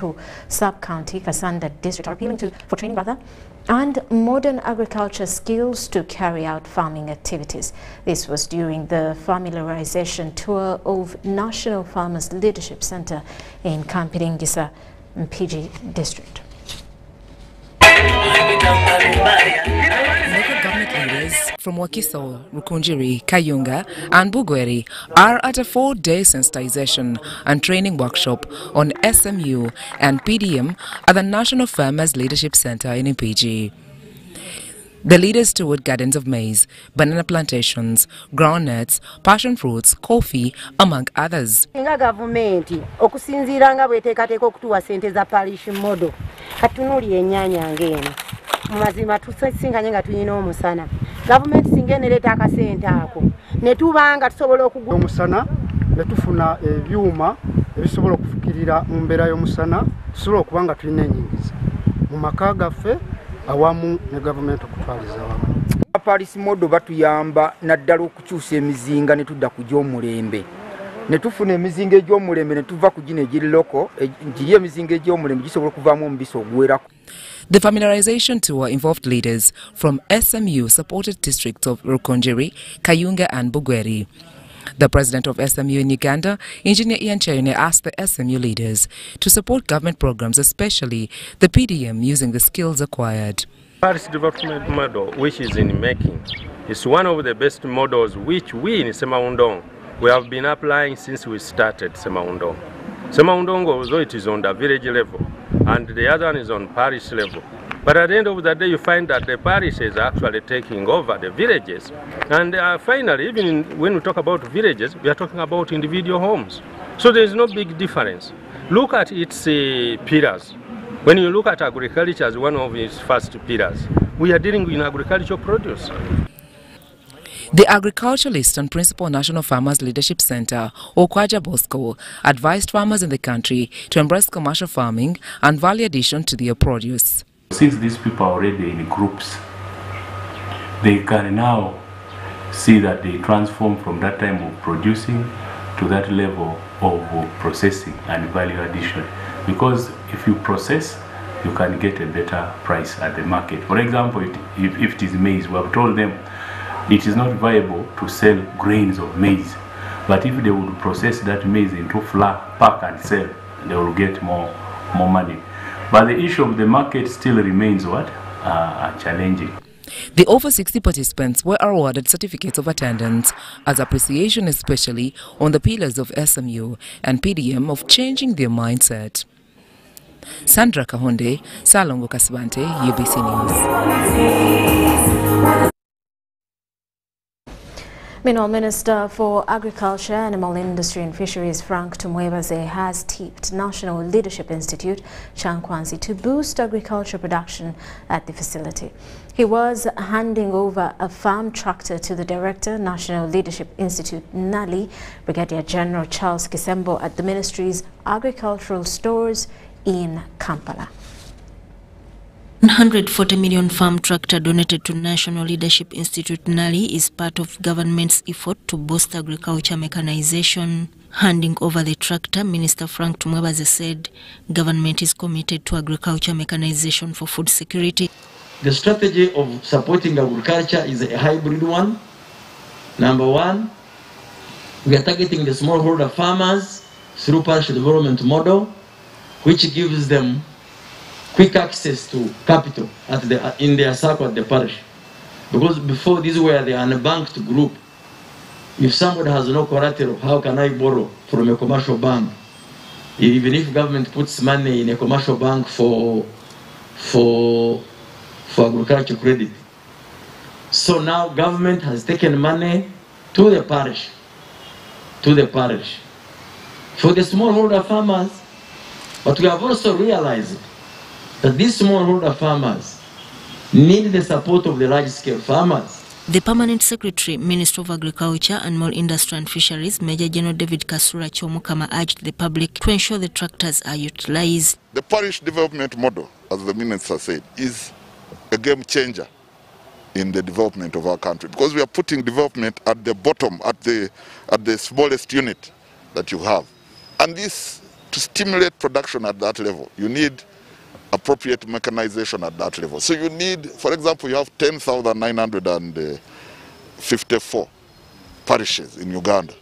Bantu Sub-County, Kasanda District, are appealing to, for training rather, and modern agriculture skills to carry out farming activities. This was during the familiarization tour of National Farmers Leadership Center in Kampiringisa, Mpigi District. Local government leaders from Wakiso, Rukungiri, Kayunga, and Bugweri are at a four-day sensitization and training workshop on SMU and PDM at the National Farmers Leadership Center in Mpigi. The leaders toured gardens of maize, banana plantations, groundnuts, passion fruits, coffee, among others. nga gavumenti okusinziira nga bweteekateeka okutuwa sente za parish modo. Katunuulira ennyaanya ng'eno. Mu mazima tusisinkanye nga tulina omusana. Gavumenti singa enereeta akasente ako ne tuba nga tusobola okugula omusana ne tufuna ebyuma ebisobola okufukirira mu mbeera y'omusana tusobola okuba nga tulina enyingiza mu maka gaffe awamu ne gavumenti okutwaliza awamu. Paris modo batuyamba naddala okukyusa emizinga ne tudda ku gy'omulembe. Ne tufuna emizinga egy'omulembe ne tuva ku gino egiri loko giri emizinga egy'omulembe gisobola okuvaamu omubisi oguwerako The familiarization tour involved leaders from SMU supported districts of Rukonjeri, Kayunga, and Bugweri. The president of SMU in Uganda, Engineer Ian Chayune, asked the SMU leaders to support government programs, especially the PDM, using the skills acquired. Paris Development Model, which is in making, is one of the best models which we in Semaundong we have been applying since we started Semaundong. Semaundong, although it is on the village level, and the other one is on parish level. But at the end of the day, you find that the parishes are actually taking over the villages. And uh, finally, even in, when we talk about villages, we are talking about individual homes. So there is no big difference. Look at its uh, pillars. When you look at agriculture as one of its first pillars, we are dealing in agricultural produce. The agriculturalist and principal National Farmers Leadership Center, Okwaja Bosco, advised farmers in the country to embrace commercial farming and value addition to their produce. Since these people are already in groups, they can now see that they transform from that time of producing to that level of processing and value addition. Because if you process, you can get a better price at the market. For example, it, if, if it is maize, we have told them it is not viable to sell grains of maize. But if they would process that maize into flour, pack and sell, they will get more, more money. But the issue of the market still remains what? Uh, challenging. The over 60 participants were awarded certificates of attendance as appreciation especially on the pillars of SMU and PDM of changing their mindset. Sandra Kahonde, Salongo Kasibante, UBC News. Meanwhile, Minister for Agriculture, Animal Industry and Fisheries Frank Tumwebaze has tipped National Leadership Institute, Kyankwanzi, to boost agriculture production at the facility. He was handing over a farm tractor to the Director, National Leadership Institute, NALI, Brigadier General Charles Kisembo at the ministry's agricultural stores in Kampala. 140 million farm tractor donated to National Leadership Institute NALI is part of government's effort to boost agriculture mechanization. Handing over the tractor, Minister Frank Tumwebaze said government is committed to agriculture mechanization for food security. The strategy of supporting agriculture is a hybrid one. Number one, we are targeting the smallholder farmers through parish development model, which gives them quick access to capital at the, in their circle at the parish. Because before these were the unbanked group. If somebody has no collateral, how can I borrow from a commercial bank? Even if government puts money in a commercial bank for, for, for agriculture credit. So now government has taken money to the parish, to the parish, for the smallholder farmers. But we have also realized that these smallholder farmers need the support of the large-scale farmers. The Permanent Secretary, Minister of Agriculture, Animal Industry and Fisheries, Major General David Kasura Chomukama urged the public to ensure the tractors are utilized. The parish development model, as the Minister said, is a game changer in the development of our country because we are putting development at the bottom, at the, at the smallest unit that you have. And this to stimulate production at that level, you need appropriate mechanization at that level. So you need, for example, you have 10,954 parishes in Uganda.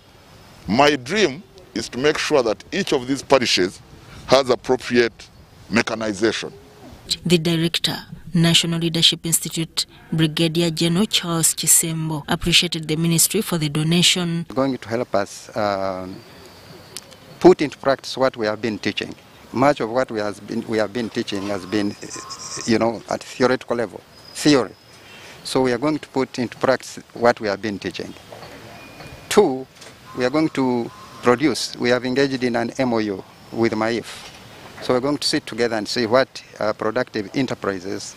My dream is to make sure that each of these parishes has appropriate mechanization. The director, National Leadership Institute, Brigadier General Charles Chisembo, appreciated the ministry for the donation. Going to help us uh, put into practice what we have been teaching. Much of what we, has been, we have been teaching has been, you know, at theoretical level, theory. So we are going to put into practice what we have been teaching. Two, we are going to produce. We have engaged in an MOU with MAIF. So we're going to sit together and see what uh, productive enterprises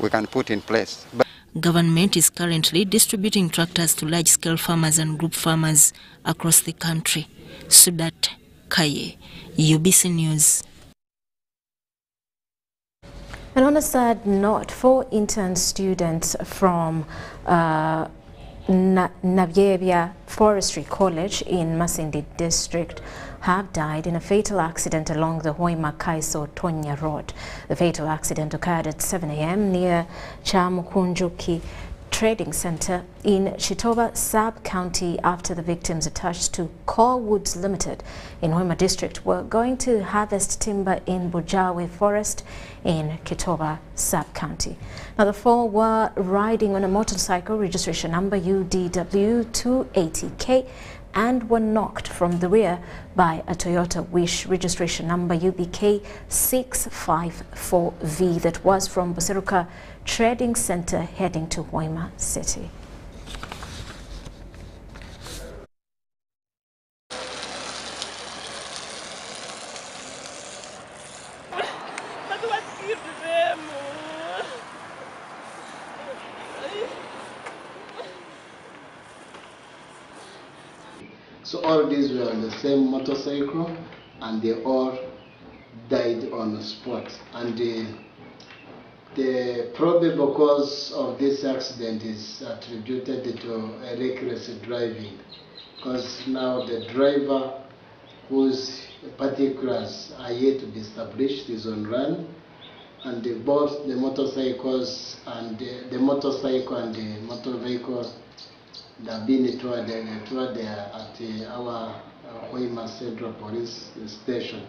we can put in place. But Government is currently distributing tractors to large-scale farmers and group farmers across the country. Sudat Kaye, UBC News. And on a sad note, four intern students from uh, Forestry College in Masindi District have died in a fatal accident along the Hoima Kaiso Tonya Road. The fatal accident occurred at 7 a.m. near Chamukunjuki Trading Center in Kitoba Sub-County after the victims attached to Core Woods Limited in Hoima District were going to harvest timber in Bujawe Forest in Kitoba Sub-County. Now the four were riding on a motorcycle registration number UDW 280K and were knocked from the rear by a Toyota Wish registration number UBK 654V that was from Buseruka Trading Center heading to Hoima City. So all these were on the same motorcycle and they all died on the spot. And the, the probable cause of this accident is attributed to reckless driving because now the driver whose particulars are yet to be established is on run and the, both the motorcycles and the, the motorcycle and the motor vehicle they've been toward, toward at our Hoima Central Police Station.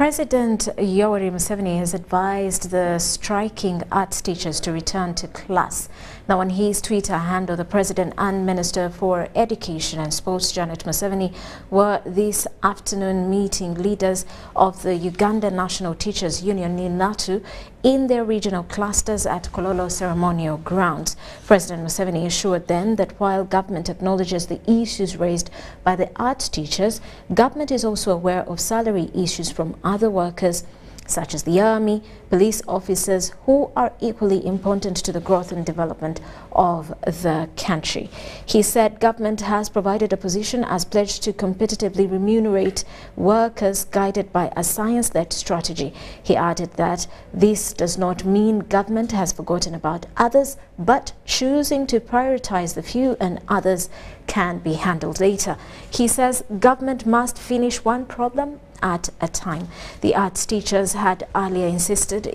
President Yoweri Museveni has advised the striking arts teachers to return to class. Now on his Twitter handle, the President and Minister for Education and Sports, Janet Museveni, were this afternoon meeting leaders of the Uganda National Teachers Union, UNATU, in their regional clusters at Kololo ceremonial grounds. President Museveni assured them that while government acknowledges the issues raised by the arts teachers, government is also aware of salary issues from other workers such as the army, police officers who are equally important to the growth and development of the country. He said government has provided a position as pledged to competitively remunerate workers guided by a science-led strategy. He added that this does not mean government has forgotten about others, but choosing to prioritize the few and others can be handled later. He says government must finish one problem at a time. The arts teachers had earlier insisted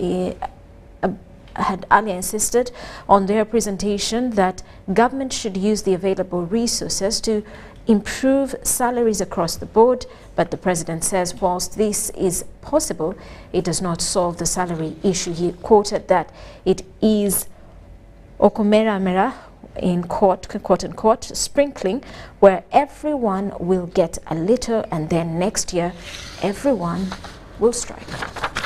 uh, had earlier insisted on their presentation that government should use the available resources to improve salaries across the board, but the president says whilst this is possible, it does not solve the salary issue. He quoted that it is Okomera Mera in court, quote unquote, sprinkling, where everyone will get a little and then next year everyone will strike.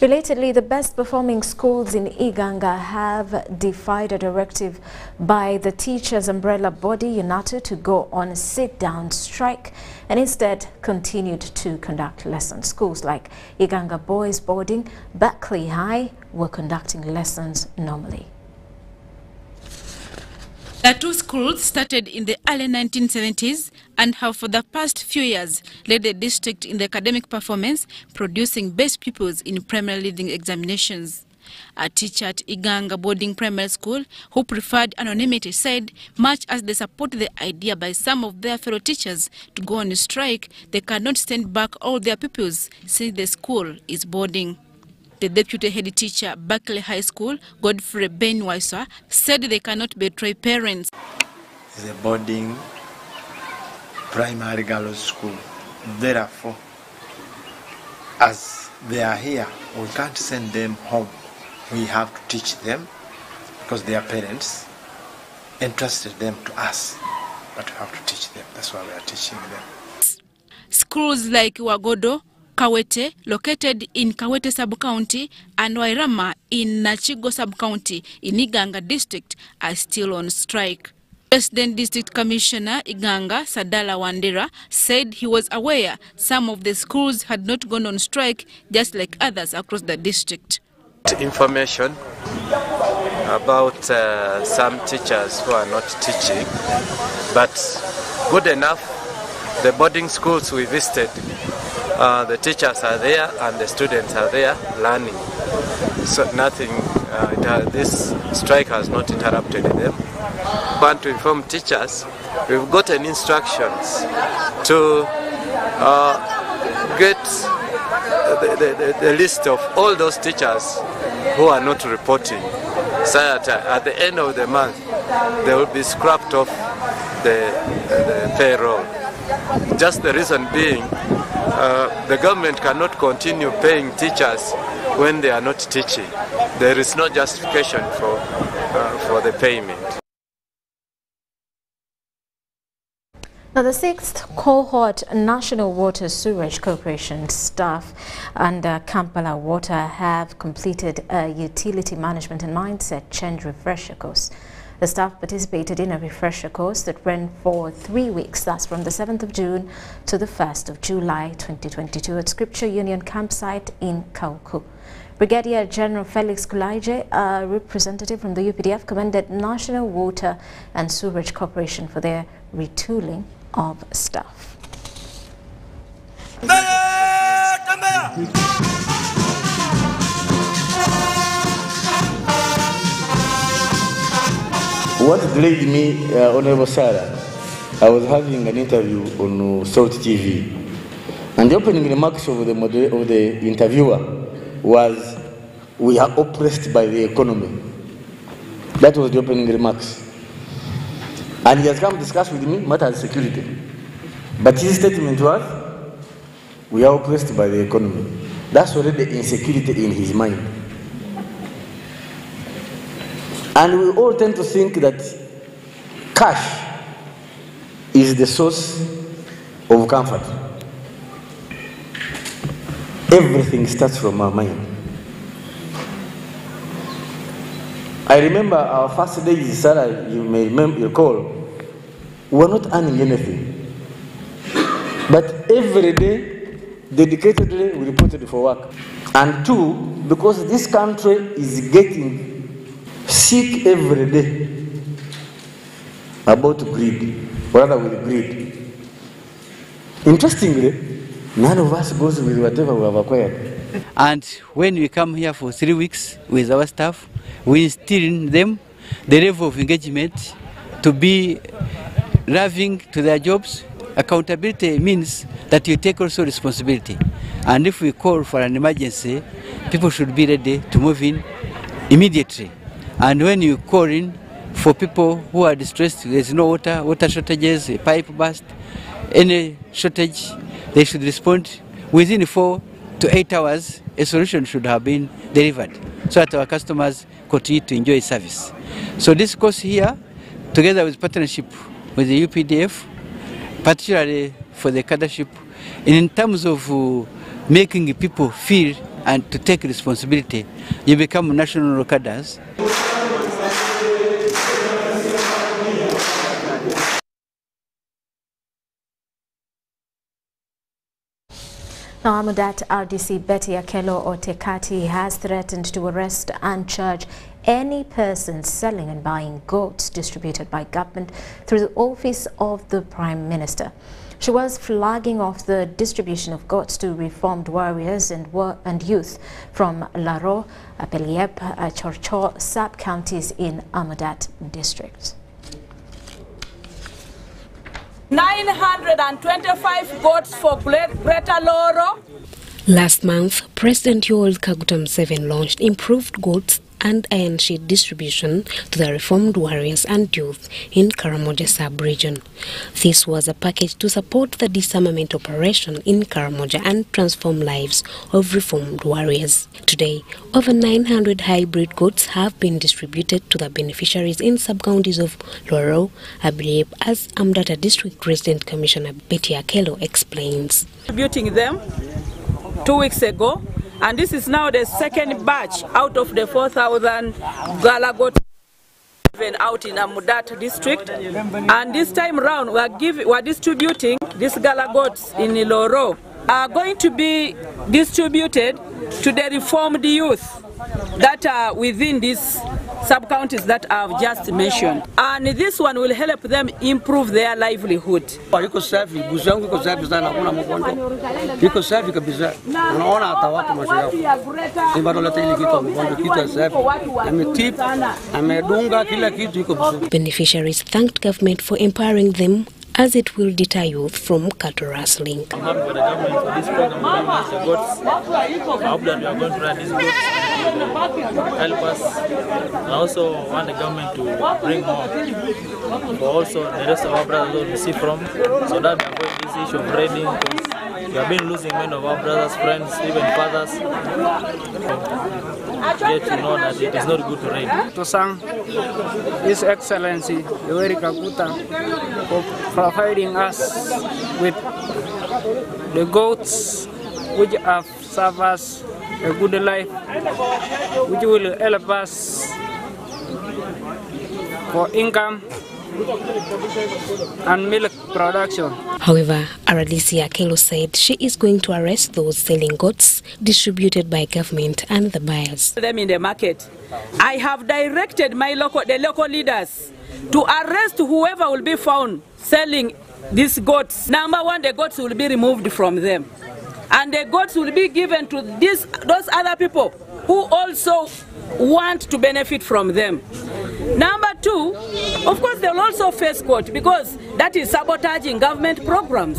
Relatedly, the best performing schools in Iganga have defied a directive by the teachers' umbrella body UNATU to go on a sit-down strike and instead continued to conduct lessons. Schools like Iganga Boys Boarding, Berkeley High were conducting lessons normally. The two schools started in the early 1970s and have for the past few years led the district in the academic performance, producing best pupils in primary leading examinations. A teacher at Iganga Boarding Primary School who preferred anonymity said much as they support the idea by some of their fellow teachers to go on strike, they cannot send back all their pupils since the school is boarding. The deputy head teacher, Berkeley High School, Godfrey Ben Waisa, said they cannot betray parents. It's a boarding primary girls' school. Therefore, as they are here, we can't send them home. We have to teach them because their parents entrusted them to us, but we have to teach them. That's why we are teaching them. Schools like Wagodo, Kawete, located in Kawete sub-county, and Wairama in Nachigo sub-county in Iganga district are still on strike. President District Commissioner Iganga Sadala Wandera said he was aware some of the schools had not gone on strike just like others across the district. Information about uh, some teachers who are not teaching, but good enough, the boarding schools we visited uh, the teachers are there and the students are there learning. So nothing, uh, this strike has not interrupted them. But to inform teachers, we've gotten instructions to uh, get the, the, the, list of all those teachers who are not reporting so that at the end of the month they will be scrapped off the, the payroll. Just the reason being uh, the government cannot continue paying teachers when they are not teaching. There is no justification for, uh, for the payment. Now, the sixth cohort National Water Sewerage Corporation staff under Kampala Water have completed a utility management and mindset change refresher course. The staff participated in a refresher course that ran for three weeks, that's from the 7th of June to the 1st of July 2022 at Scripture Union campsite in Kawuku. Brigadier General Felix Kulayigye, a representative from the UPDF, commended National Water and Sewerage Corporation for their retooling of staff. What delayed me, uh, Honorable Sarah, I was having an interview on uh, Salt TV, and the opening remarks of the, model, of the interviewer was, we are oppressed by the economy. That was the opening remarks. And he has come to discuss with me matters of security. But his statement was, we are oppressed by the economy. That's already insecurity in his mind. And we all tend to think that cash is the source of comfort. Everything starts from our mind. I remember our first days, Sarah, you may remember, recall, we were not earning anything. But every day, dedicatedly, we reported for work. And two, because this country is getting sick every day about greed, rather with greed. Interestingly, none of us goes with whatever we have acquired. And when we come here for three weeks with our staff, we instill in them the level of engagement to be loving to their jobs. Accountability means that you take also responsibility. And if we call for an emergency, people should be ready to move in immediately. And when you call in for people who are distressed, there's no water, water shortages, a pipe burst, any shortage, they should respond within four to eight hours. A solution should have been delivered so that our customers continue to enjoy service. So this course here, together with partnership with the UPDF, particularly for the cadreship, in terms of uh, making people feel and to take responsibility, you become national cadres. Now, Amudat RDC Betty Akelo Otekati has threatened to arrest and charge any person selling and buying goats distributed by government through the office of the Prime Minister. She was flagging off the distribution of goats to reformed warriors and, and youth from Laro, Apeliep, Chorcho sub-counties in Amudat district. 925 goats for Greater Loro. Last month, President Yoweri Kaguta Museveni launched improved goats and sheet distribution to the reformed warriors and youth in Karamoja sub-region. This was a package to support the disarmament operation in Karamoja and transform lives of reformed warriors. Today, over 900 hybrid goats have been distributed to the beneficiaries in sub-counties of Loro, Abriep, as Amudat District Resident Commissioner Betty Akelo explains. Distributing them two weeks ago and this is now the second batch out of the 4,000 Galagot out in Amudat district. And this time round, we are, give, we are distributing these Galagots in Iloro are going to be distributed to the reformed youth that are within these sub-counties that I've just mentioned. And this one will help them improve their livelihood. Iko safi, buzi yangu iko safi sana, hakuna mgonjwa. Iko safi kabisa. Unaona hata watu macho yao. Ni bado leta ile kitu mgonjwa, kitu safi. Ametip, amedunga kila kitu iko vizuri. Beneficiaries thanked government for empowering them as it will deter youth from cattle rustling. The the. I help us. I also want the government to bring more for also the rest of our brothers to see from so that we avoid this issue of raiding we have been losing many of our brothers, friends, even fathers. Get to know that it is not good to raid. To thank His Excellency Yoweri Kaguta for providing us with the goats which have served us a good life, which will help us for income and milk production. However, RDC Akelo said she is going to arrest those selling goats distributed by government and the buyers. Them in the market. I have directed my local, the local leaders to arrest whoever will be found selling these goats. Number one, the goats will be removed from them. And the goats will be given to these, those other people who also want to benefit from them. Number two, of course, they'll also face court because that is sabotaging government programs.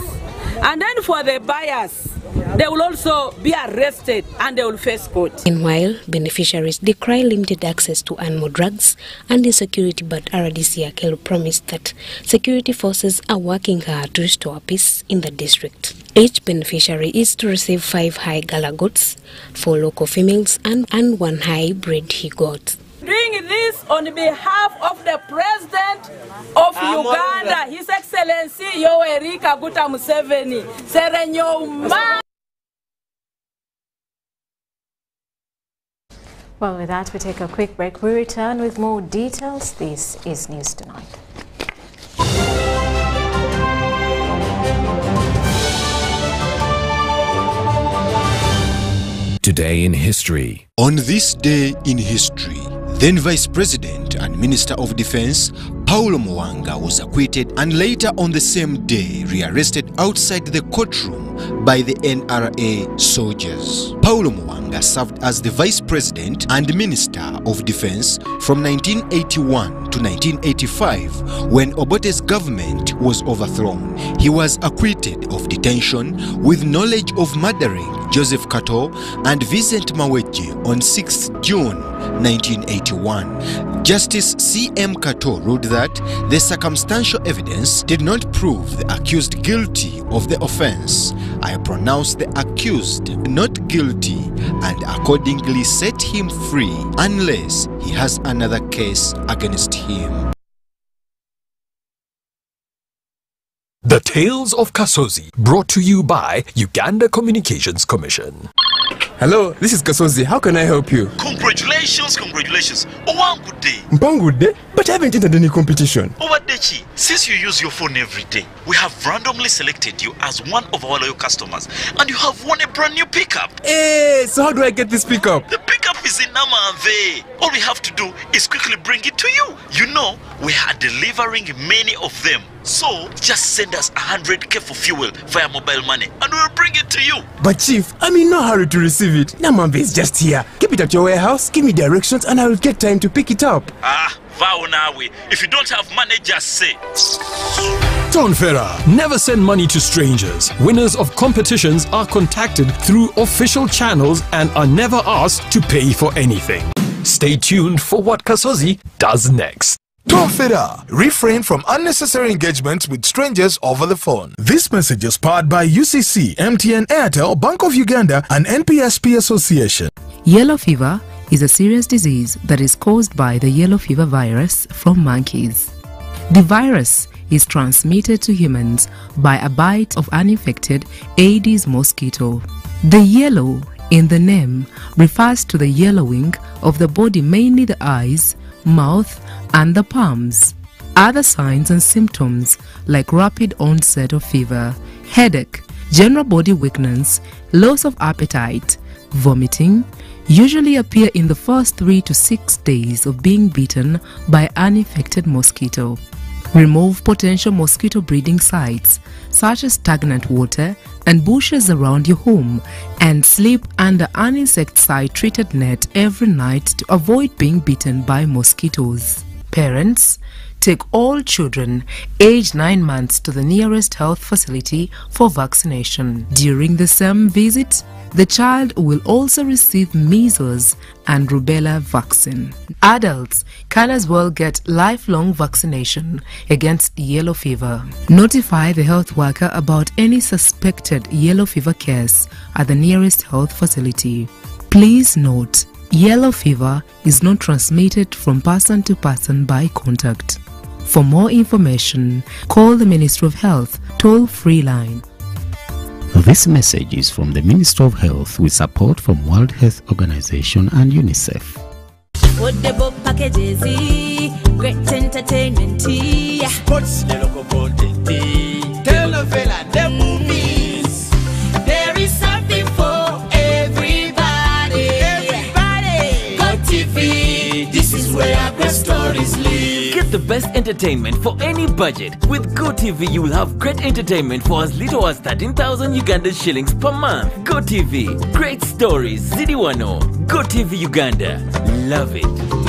And then for the buyers, they will also be arrested and they will face court. Meanwhile, beneficiaries decry limited access to animal drugs and insecurity, but RDC Akel promised that security forces are working hard to restore peace in the district. Each beneficiary is to receive five high gala goats, four local females, and, and one high breed he goat. Doing this on behalf of the President of ah, Uganda, His Excellency Yoweri Kaguta Museveni. Serenyo Well, with that, we take a quick break. We return with more details. This is News Tonight. Today in History. On this day in history, then Vice President and Minister of Defense Paulo Muwanga was acquitted and later on the same day rearrested outside the courtroom by the NRA soldiers. Paulo Muwanga served as the Vice President and Minister of Defense from 1981 to 1985 when Obote's government was overthrown. He was acquitted of detention with knowledge of murdering Joseph Kato and Vincent Maweje on 6 June 1981. Justice C.M. Kato ruled that the circumstantial evidence did not prove the accused guilty of the offense. I pronounce the accused not guilty and accordingly set him free unless he has another case against him. The Tales of Kasozi, brought to you by Uganda Communications Commission. Hello, this is Kasozi. How can I help you? Congratulations, congratulations. Oh, one good day. Mpangude? But I haven't entered any competition. Owadechi, since you use your phone every day, we have randomly selected you as one of our loyal customers and you have won a brand new pickup. Hey, so how do I get this pickup? The pickup is in Namave. All we have to do is quickly bring it to you. You know, we are delivering many of them. So just send us 100k for fuel via mobile money and we'll bring it to you. But Chief, I'm in no hurry to receive it. Namambe is just here. Keep it at your warehouse, give me directions, and I will get time to pick it up. Ah, vow nawe. If you don't have money, just say. Tonfera. Never send money to strangers. Winners of competitions are contacted through official channels and are never asked to pay for anything. Stay tuned for what Kasozi does next. Tonfera. Refrain from unnecessary engagements with strangers over the phone. This message is powered by UCC, MTN Airtel, Bank of Uganda, and NPSP Association. Yellow fever is a serious disease that is caused by the yellow fever virus from monkeys. The virus is transmitted to humans by a bite of an infected Aedes mosquito. The yellow in the name refers to the yellowing of the body, mainly the eyes, mouth, and the palms. Other signs and symptoms like rapid onset of fever, headache, general body weakness, loss of appetite, vomiting, usually appear in the first 3 to 6 days of being bitten by an infected mosquito. Remove potential mosquito breeding sites such as stagnant water and bushes around your home and sleep under an insecticide treated net every night to avoid being bitten by mosquitoes. Parents, take all children aged 9 months to the nearest health facility for vaccination. During the same visit, the child will also receive measles and rubella vaccine. Adults can as well get lifelong vaccination against yellow fever. Notify the health worker about any suspected yellow fever case at the nearest health facility. Please note, yellow fever is not transmitted from person to person by contact. For more information, call the Ministry of Health toll-free line This message is from the Ministry of Health with support from World Health Organization and UNICEF. Football packages, great entertainment, sports, local content, telenovela, Where stories live. Get the best entertainment for any budget. With GoTV, you will have great entertainment for as little as 13,000 Uganda shillings per month. GoTV, great stories, Zidiwano. GoTV Uganda, love it.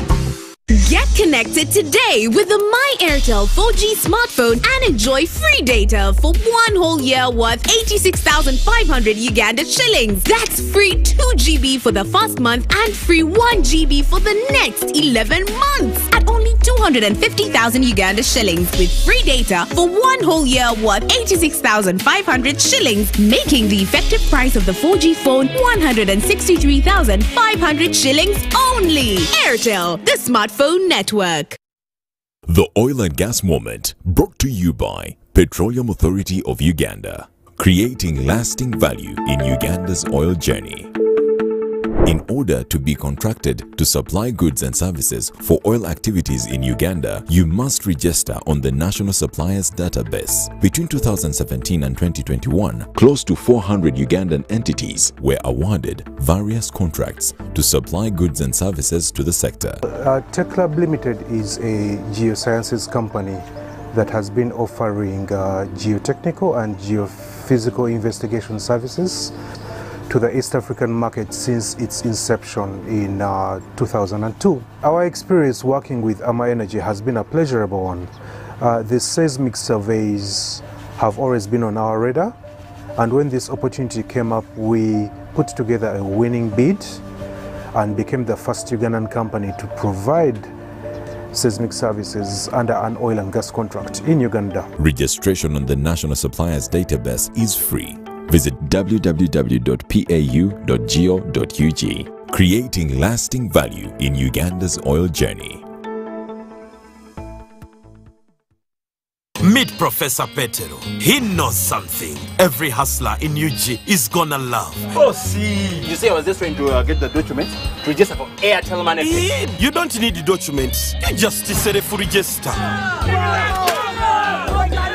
Get connected today with the My Airtel 4G smartphone and enjoy free data for one whole year worth 86,500 Uganda shillings. That's free 2 GB for the first month and free 1 GB for the next 11 months at 250,000 Uganda shillings with free data for one whole year worth 86,500 shillings, making the effective price of the 4G phone 163,500 shillings only. Airtel, the smartphone network. The Oil and Gas Moment brought to you by Petroleum Authority of Uganda, creating lasting value in Uganda's oil journey. In order to be contracted to supply goods and services for oil activities in Uganda, you must register on the National Suppliers Database. Between 2017 and 2021, close to 400 Ugandan entities were awarded various contracts to supply goods and services to the sector. Uh, TechLab Limited is a geosciences company that has been offering uh, geotechnical and geophysical investigation services to the East African market since its inception in uh, 2002. Our experience working with Ama Energy has been a pleasurable one. Uh, the seismic surveys have always been on our radar, and when this opportunity came up, we put together a winning bid and became the first Ugandan company to provide seismic services under an oil and gas contract in Uganda. Registration on the National Suppliers Database is free. Visit www.pau.go.ug, creating lasting value in Uganda's oil journey. Meet Professor Petero. He knows something every hustler in UG is gonna love. Oh, see. You say I was just trying to uh, get the documents to register for Airtel Money. You don't need the documents. You just say the full register.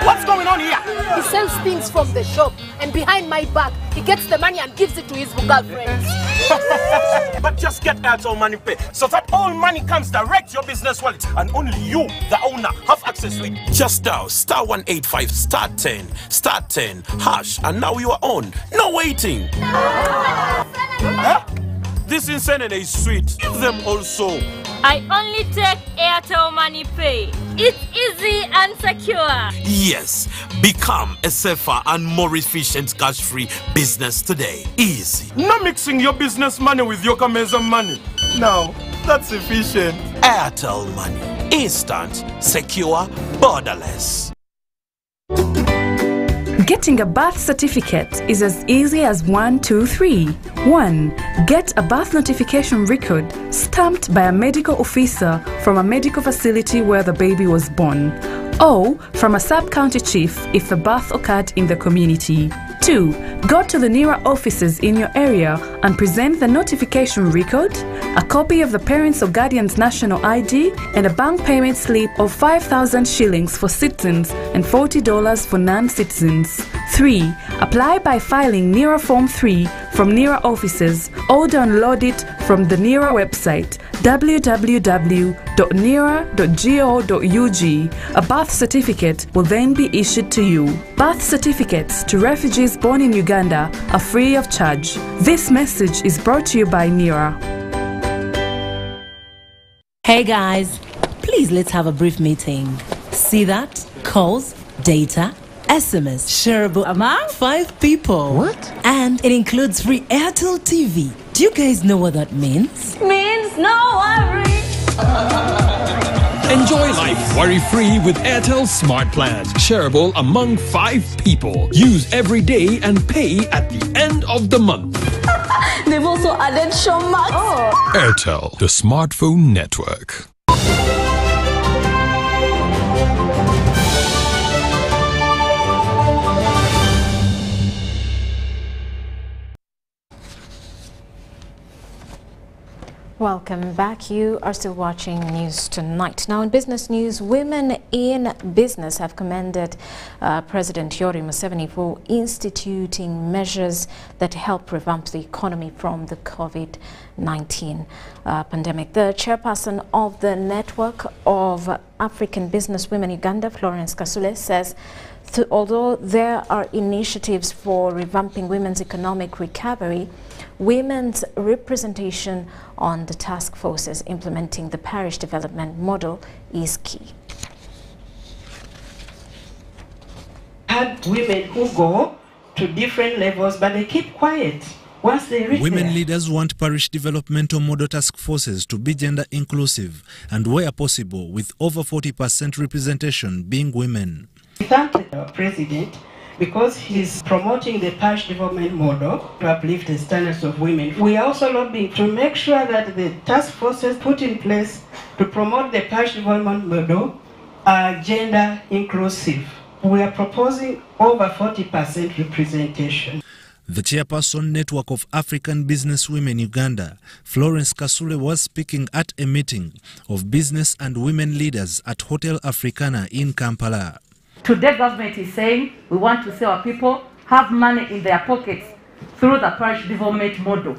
What's going on here? He sells things from the shop, and behind my back, he gets the money and gives it to his girlfriends. but just get out Airtel Money Pay so that all money comes direct to your business wallet and only you, the owner, have access to it. Just dial star 185 star 10 star 10 hash and now you are on. No waiting. Huh? This insanity is sweet. Give them also. I only take Airtel Money Pay. It's easy and secure. Yes, become a safer and more efficient cash-free business today. Easy. No mixing your business money with your Kameza money. Now, that's efficient. Airtel Money. Instant, secure, borderless. Getting a birth certificate is as easy as one, two, three. 1. Get a birth notification record stamped by a medical officer from a medical facility where the baby was born, or from a sub county chief if the birth occurred in the community. 2. Go to the NIRA offices in your area and present the notification record, a copy of the parents or guardian's national ID, and a bank payment slip of 5,000 shillings for citizens and $40 for non citizens. 3. Apply by filing NIRA Form 3 from NIRA offices or download it from the NIRA website www.nira.go.ug. A birth certificate will then be issued to you. Birth certificates to refugees born in Uganda are free of charge. This message is brought to you by NIRA. Hey guys, please let's have a brief meeting. See that? Calls, data, SMS, shareable among five people. What? And it includes free Airtel TV. Do you guys know what that means? Means no worry. Enjoy life worry free with Airtel Smart Plans, shareable among five people. Use every day and pay at the end of the month. They've also added Showmax. Oh. Airtel, the smartphone network. Welcome back. You are still watching News Tonight. Now, in business news, women in business have commended uh, President Yoweri Museveni for instituting measures that help revamp the economy from the COVID-19 uh, pandemic. The chairperson of the Network of African Businesswomen Uganda, Florence Kasule, says th although there are initiatives for revamping women's economic recovery, women's representation on the task forces implementing the parish development model is key. had women who go to different levels, but they keep quiet Women there. leaders want parish developmental model task forces to be gender inclusive and, where possible, with over 40% representation being women. We thank the president because he's promoting the parish development model to uplift the standards of women. We are also lobbying to make sure that the task forces put in place to promote the parish development model are gender inclusive. We are proposing over 40% representation. The chairperson network of African businesswomen Uganda, Florence Kasule, was speaking at a meeting of business and women leaders at Hotel Africana in Kampala. Today, government is saying we want to see our people have money in their pockets through the parish development model.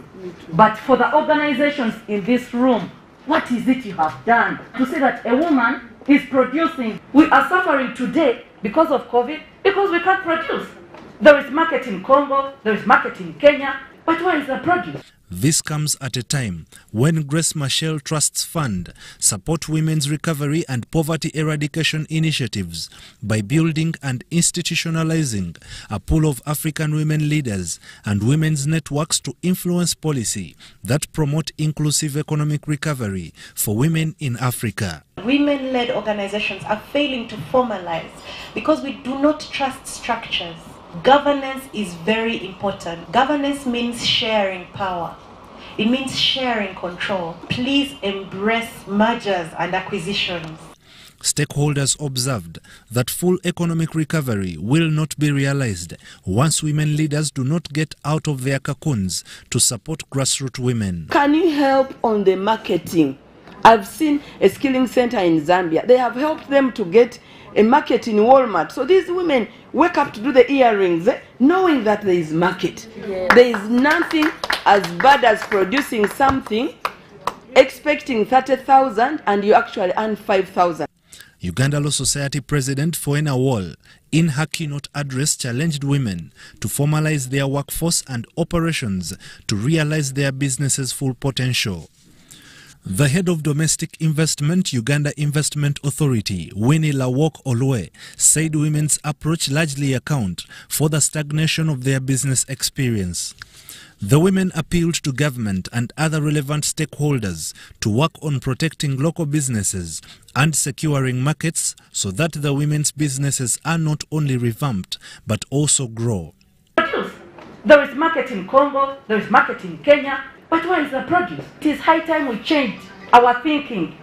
But for the organizations in this room, what is it you have done to see that a woman is producing? We are suffering today because of COVID because we can't produce. There is market in Congo, there is market in Kenya, but where is the produce? This comes at a time when Graça Machel Trust's Fund support women's recovery and poverty eradication initiatives by building and institutionalizing a pool of African women leaders and women's networks to influence policy that promote inclusive economic recovery for women in Africa. Women led organizations are failing to formalize because we do not trust structures. Governance is very important. Governance means sharing power. It means sharing control. Please embrace mergers and acquisitions. Stakeholders observed that full economic recovery will not be realized once women leaders do not get out of their cocoons to support grassroots women. Can you help on the marketing? I've seen a skilling center in Zambia. They have helped them to get a market in Walmart. So these women wake up to do the earrings eh, knowing that there is market. There is nothing as bad as producing something expecting 30,000 and you actually earn 5,000. Uganda Law Society President Phiona Wall, in her keynote address, challenged women to formalize their workforce and operations to realize their business's full potential. The head of domestic investment, Uganda Investment Authority, Winnie Lawok Olwe, said women's approach largely account for the stagnation of their business experience. The women appealed to government and other relevant stakeholders to work on protecting local businesses and securing markets so that the women's businesses are not only revamped but also grow. There is market in Congo, there is market in Kenya, but where is the produce? It is high time we change our thinking.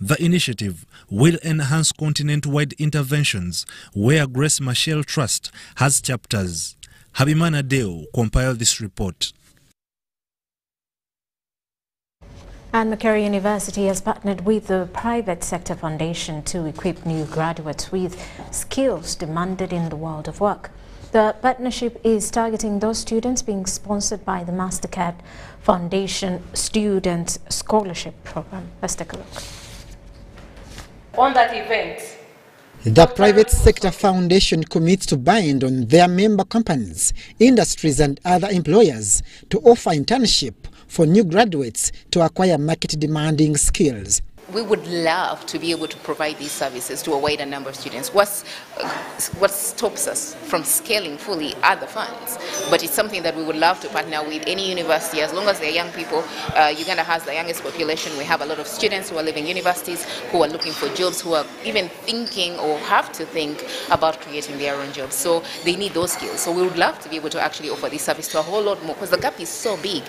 The initiative will enhance continent-wide interventions where Graça Machel Trust has chapters. Habimana Deo compiled this report. And Makerere University has partnered with the Private Sector Foundation to equip new graduates with skills demanded in the world of work. The partnership is targeting those students being sponsored by the MasterCard Foundation Student Scholarship Program. Let's take a look. On that event, The Private Sector Foundation commits to bind on their member companies, industries and other employers to offer internship for new graduates to acquire market demanding skills. We would love to be able to provide these services to a wider number of students. What's, what stops us from scaling fully are the funds, but it's something that we would love to partner with any university as long as they're young people. Uh, Uganda has the youngest population. We have a lot of students who are leaving universities, who are looking for jobs, who are even thinking or have to think about creating their own jobs. So they need those skills. So we would love to be able to actually offer this service to a whole lot more because the gap is so big.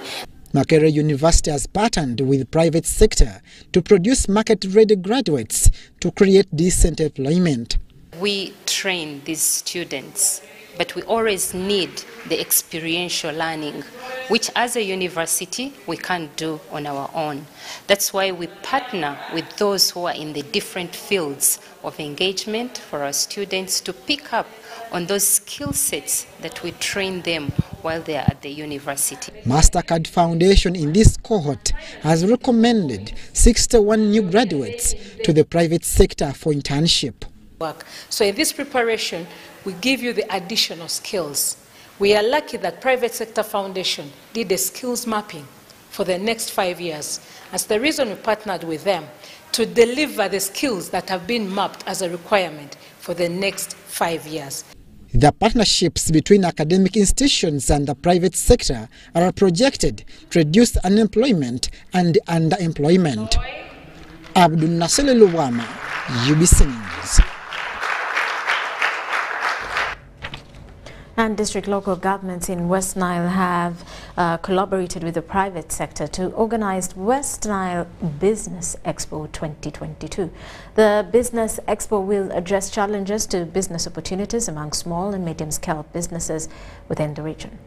Makerere University has partnered with private sector to produce market-ready graduates to create decent employment. We train these students, but we always need the experiential learning, which as a university we can't do on our own. That's why we partner with those who are in the different fields of engagement for our students to pick up on those skill sets that we train them while they are at the university. MasterCard Foundation in this cohort has recommended 61 new graduates to the private sector for internship. work. So in this preparation, we give you the additional skills. We are lucky that Private Sector Foundation did a skills mapping for the next five years. That's the reason we partnered with them to deliver the skills that have been mapped as a requirement for the next five years. The partnerships between academic institutions and the private sector are projected to reduce unemployment and underemployment. Abdul Nasser Luwama, UBC News. And district local governments in West Nile have uh, collaborated with the private sector to organize West Nile Business Expo 2022. The Business Expo will address challenges to business opportunities among small and medium-scale businesses within the region.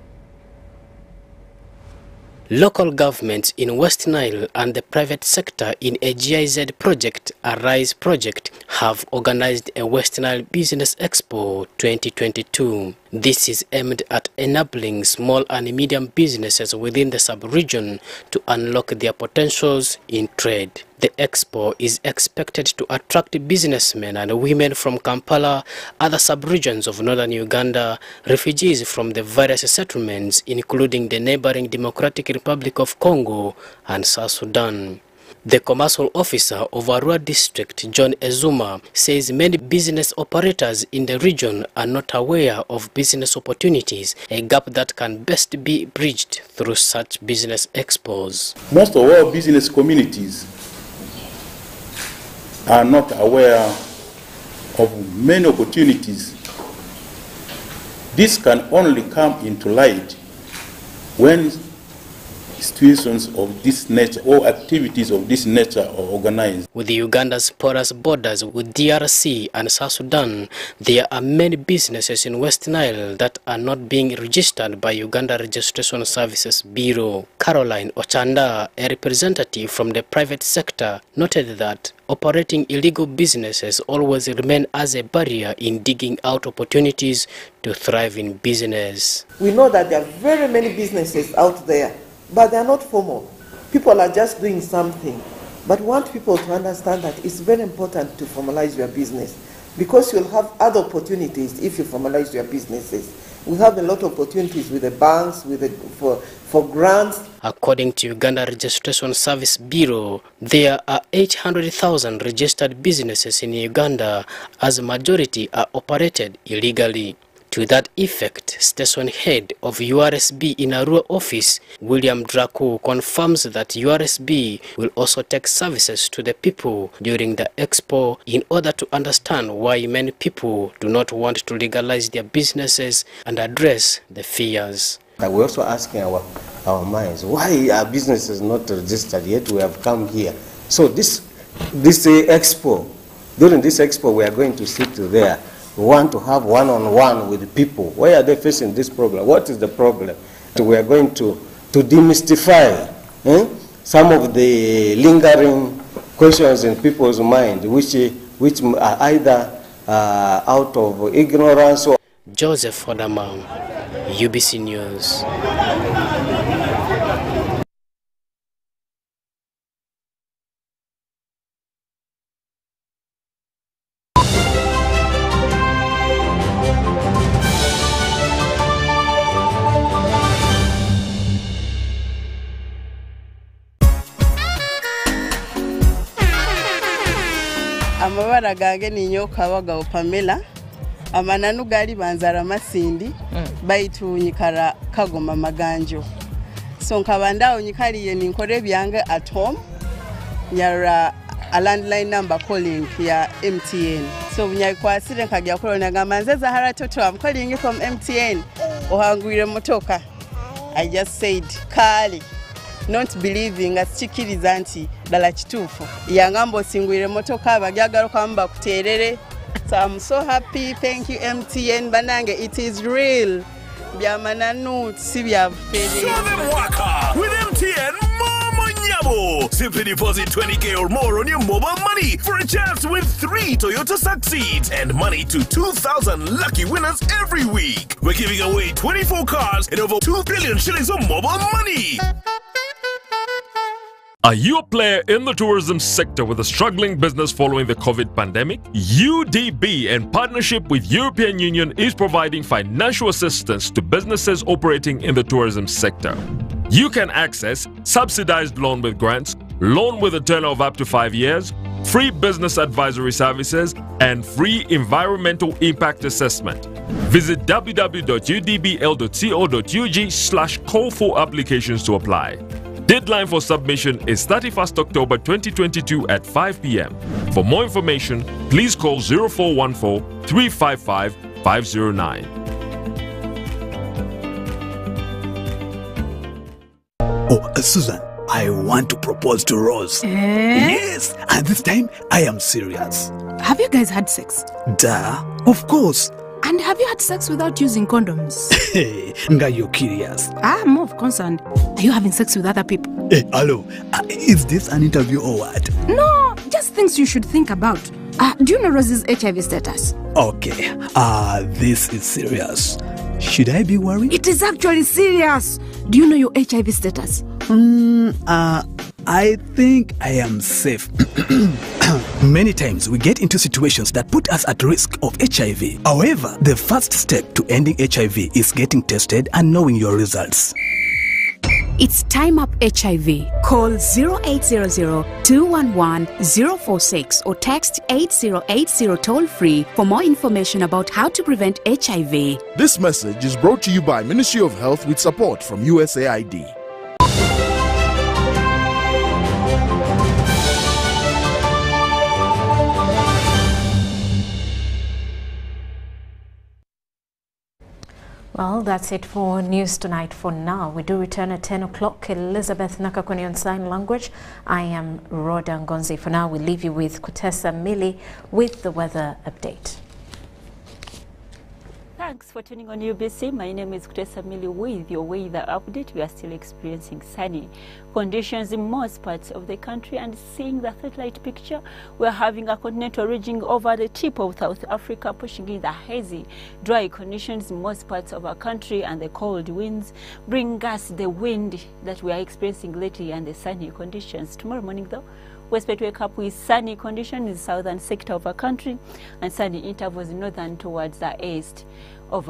Local governments in West Nile and the private sector in a GIZ project, Arise project, have organized a West Nile Business Expo 2022. This is aimed at enabling small and medium businesses within the sub-region to unlock their potentials in trade. The expo is expected to attract businessmen and women from Kampala, other sub-regions of northern Uganda, refugees from the various settlements including the neighboring Democratic Republic of Congo and South Sudan. The commercial officer of Arua district, John Ezuma, says many business operators in the region are not aware of business opportunities, a gap that can best be bridged through such business expos. Most of our business communities are not aware of many opportunities. This can only come into light when situations of this nature or activities of this nature are organized. With Uganda's porous borders with DRC and South Sudan, there are many businesses in West Nile that are not being registered by Uganda Registration Services Bureau. Caroline Ochanda, a representative from the private sector, noted that operating illegal businesses always remain as a barrier in digging out opportunities to thrive in business. We know that there are very many businesses out there but they are not formal. People are just doing something. But want people to understand that it's very important to formalize your business because you'll have other opportunities if you formalize your businesses. We have a lot of opportunities with the banks, with the, for, for grants. According to Uganda Registration Service Bureau, there are 800,000 registered businesses in Uganda as majority are operated illegally. To that effect, station head of URSB in Arua office, William Draco, confirms that URSB will also take services to the people during the expo in order to understand why many people do not want to legalize their businesses and address the fears. We're also asking our, our minds, why are businesses not registered yet we have come here? So this, this uh, expo, during this expo we are going to sit there we want to have one-on-one -on -one with people. Why are they facing this problem? What is the problem? We are going to, to demystify eh, some of the lingering questions in people's mind, which, which are either uh, out of ignorance or... Joseph Odamang, UBC News. Amabara gange ninyoka abagabo pamela amananu gali banzara masindi. Baitunyikara kagoma maganjo. So nkaba ndawunyikaliye ninkore byange at home. Nyara a landline number calling ya mtn so bunyabikwasire nkajya kurona ngamba nze zahara toto am calling from mtn ohangwire motoka. I just said kale not believing nga sikikiriza nti ddala kituufu. Yangamba osingwire motoka bagyagarukamu bakuterere so i'm so happy. Thank you mtn banange it is real. Byamananu si byafere Simply deposit 20k or more on your mobile money for a chance to win three Toyota Succeeds and money to 2,000 lucky winners every week. We're giving away 24 cars and over 2 billion shillings of mobile money. Are you a player in the tourism sector with a struggling business following the COVID pandemic? UDB, in partnership with European Union, is providing financial assistance to businesses operating in the tourism sector. You can access subsidized loan with grants, loan with a tenor of up to 5 years, free business advisory services, and free environmental impact assessment. Visit www.udbl.co.ug slash call for applications to apply. Deadline for submission is 31st October 2022 at 5 p.m. For more information, please call 0414 355 509. Oh, uh, Susan, I want to propose to Rose. Yes, and this time I am serious. Have you guys had sex? Duh, of course. And have you had sex without using condoms? Hey, nga you're curious. I'm more concerned. Are you having sex with other people? Hey, hello, uh, is this an interview or what? No, just things you should think about. Uh, do you know Rose's HIV status? Okay, uh, this is serious. Should I be worried? It is actually serious. Do you know your HIV status? Mm, uh, I think I am safe. Many times we get into situations that put us at risk of HIV. However, the first step to ending HIV is getting tested and knowing your results. It's Time Up HIV. Call 0800 211 046 or text 8080 toll free for more information about how to prevent HIV. This message is brought to you by Ministry of Health with support from USAID. Well, that's it for News Tonight for now. We do return at 10 o'clock. Elizabeth Nakakuni on sign language. I am Rhodah Ngonzi. For now, we leave you with Kutesa Mili with the weather update. Thanks for tuning on UBC. My name is Kutesa Mili with your weather update. We are still experiencing sunny conditions in most parts of the country and seeing the satellite picture, we're having a continental ridging over the tip of South Africa, pushing in the hazy, dry conditions in most parts of our country and the cold winds bring us the wind that we are experiencing lately and the sunny conditions. Tomorrow morning though, we expect to wake up with sunny conditions in the southern sector of our country and sunny intervals northern towards the east of